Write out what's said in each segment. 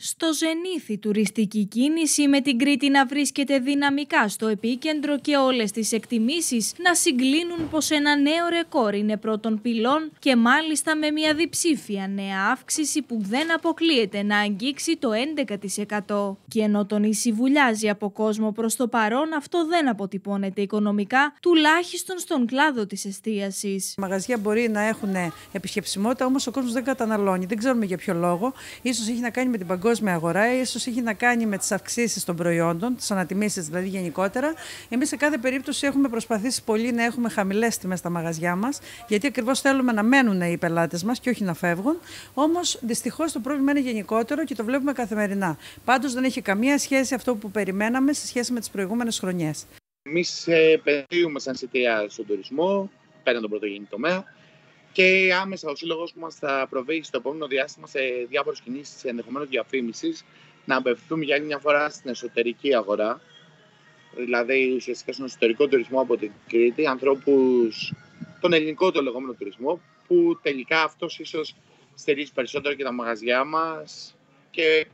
Στο ζενήθη η τουριστική κίνηση με την Κρήτη να βρίσκεται δυναμικά στο επίκεντρο και όλες τις εκτιμήσεις να συγκλίνουν πως ένα νέο ρεκόρ είναι πρώτον πυλών και μάλιστα με μια διψήφια νέα αύξηση που δεν αποκλείεται να αγγίξει το 11%. Και ενώ τον ίση βουλιάζει από κόσμο προς το παρόν αυτό δεν αποτυπώνεται οικονομικά τουλάχιστον στον κλάδο της εστίασης. Μαγαζιά μπορεί να έχουν επισκεψιμότητα όμως ο κόσμος δεν καταναλώνει. Δεν ξέρουμε για ποιο λόγο. Ίσως έχει να κάνει με την παγκόσμια αγορά, ίσως έχει να κάνει με τις αυξήσεις των προϊόντων, τις ανατιμήσεις δηλαδή γενικότερα. Εμείς σε κάθε περίπτωση έχουμε προσπαθήσει πολύ να έχουμε χαμηλές τιμές στα μαγαζιά μας, γιατί ακριβώς θέλουμε να μένουν οι πελάτες μας και όχι να φεύγουν. Όμως δυστυχώς το πρόβλημα είναι γενικότερο και το βλέπουμε καθημερινά. Πάντως δεν έχει καμία σχέση αυτό που περιμέναμε σε σχέση με τις προηγούμενες χρονιές. Εμείς επενδύουμε σαν σιτία στον τουρισμό, πέραν τον πρωτογενή τομέα και άμεσα ο σύλλογος μας θα προβεί στο επόμενο διάστημα σε διάφορες κινήσεις ενδεχομένως διαφήμισης να απευθυνθούμε για άλλη μια φορά στην εσωτερική αγορά. Δηλαδή ουσιαστικά στον εσωτερικό τουρισμό από την Κρήτη, ανθρώπους, τον ελληνικό το λεγόμενο τουρισμό, που τελικά αυτός ίσως στηρίζει περισσότερο και τα μαγαζιά μας και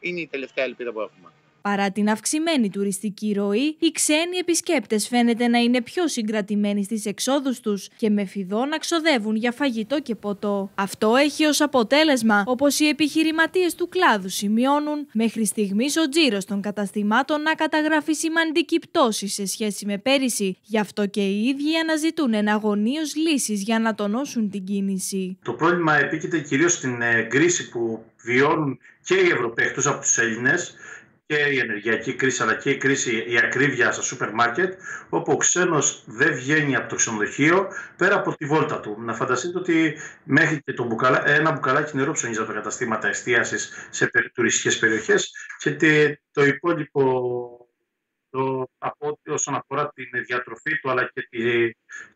είναι η τελευταία ελπίδα που έχουμε. Παρά την αυξημένη τουριστική ροή, οι ξένοι επισκέπτες φαίνεται να είναι πιο συγκρατημένοι στις εξόδους τους και με φιδό να ξοδεύουν για φαγητό και ποτό. Αυτό έχει ως αποτέλεσμα, όπως οι επιχειρηματίες του κλάδου σημειώνουν, μέχρι στιγμής ο τζίρος των καταστημάτων να καταγράφει σημαντική πτώση σε σχέση με πέρυσι. Γι' αυτό και οι ίδιοι αναζητούν εναγωνίως λύσεις για να τονώσουν την κίνηση. Το πρόβλημα επίκειται κυρίως στην ε, κρίση που βιώνουν και οι Ευρωπαίοι από τους Έλληνες και η ενεργειακή κρίση αλλά και η κρίση, η ακρίβεια στα σούπερ μάρκετ, όπου ο ξένος δεν βγαίνει από το ξενοδοχείο πέρα από τη βόλτα του. Να φανταστείτε ότι μέχρι και το μπουκαλά, ένα μπουκαλάκι νερό ψωνίζει από τα καταστήματα εστίασης σε τουριστικές περιοχές και το υπόλοιπο το, από όσον αφορά την διατροφή του αλλά και, τη,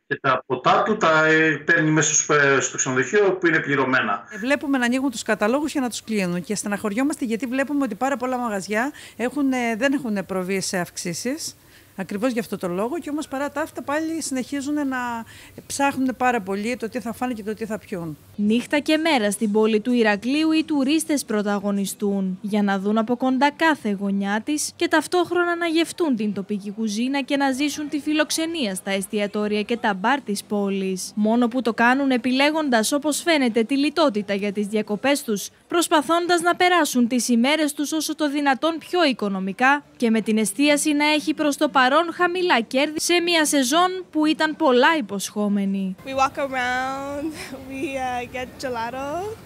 και τα ποτά του τα ε, παίρνει μέσα στο, ε, στο ξενοδοχείο που είναι πληρωμένα. Ε, βλέπουμε να ανοίγουν τους καταλόγους για να τους κλείνουν και στεναχωριόμαστε γιατί βλέπουμε ότι πάρα πολλά μαγαζιά έχουν, δεν έχουν προβεί σε αυξήσεις. Ακριβώς για αυτό το λόγο και όμως παρά τα αυτά πάλι συνεχίζουν να ψάχνουν πάρα πολύ το τι θα φάνε και το τι θα πιούν. Νύχτα και μέρα στην πόλη του Ηρακλείου οι τουρίστες πρωταγωνιστούν για να δουν από κοντά κάθε γωνιά της και ταυτόχρονα να γευτούν την τοπική κουζίνα και να ζήσουν τη φιλοξενία στα εστιατόρια και τα μπαρ της πόλης. Μόνο που το κάνουν επιλέγοντας όπως φαίνεται τη λιτότητα για τις διακοπές τους, προσπαθώντας να περάσουν τις ημέρες τους όσο το δυνατόν πιο οικονομικά και με την εστίαση να έχει προς το παρόν χαμηλά κέρδη σε μια σεζόν που ήταν πολλά υποσχόμενη. We walk around, we uh, get gelato.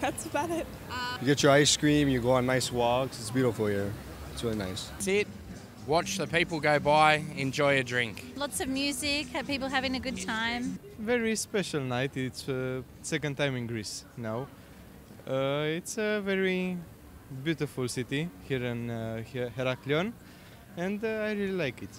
That's about it. You get your ice cream, you go on nice walks. It's beautiful here. It's really nice. That's it. Watch the people go by, enjoy a drink. Lots of music, people having a good time. Very special night. It's uh, second time in Greece now. Uh, it's a very beautiful city here in uh, Heraklion. and uh, I really like it.